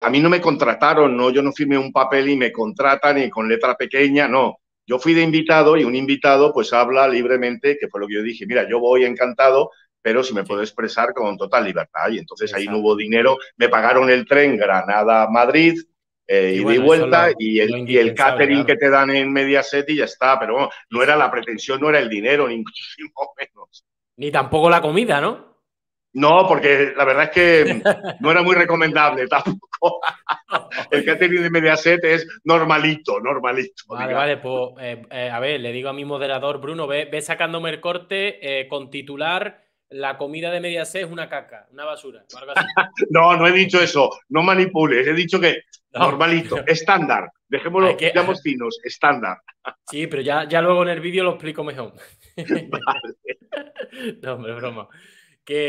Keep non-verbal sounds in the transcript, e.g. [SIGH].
a mí no me contrataron, no, yo no firmé un papel y me contratan y con letra pequeña, no. Yo fui de invitado y un invitado pues habla libremente, que fue lo que yo dije, mira, yo voy encantado, pero si me puedo expresar con total libertad. Y entonces ahí no hubo dinero, me pagaron el tren Granada-Madrid, eh, y, de vuelta y el, y el catering que te dan en Mediaset y ya está, pero no era la pretensión, no era el dinero, ni [LAUGHS] muchísimo menos. Ni tampoco la comida, ¿no? No, porque la verdad es que no era muy recomendable tampoco. [LAUGHS] El catering de Mediaset es normalito, normalito. Vale, vale, pues eh, eh, a ver, le digo a mi moderador Bruno, ve, ve sacándome el corte con titular la comida de Mediaset es una caca, una basura. [LAUGHS] no, no he dicho eso, no manipules, he dicho que normalito, [LAUGHS] estándar, dejémoslo, que... digamos finos, estándar. Sí, pero ya, ya luego en el vídeo lo explico mejor. Vale. no, hombre, broma. Que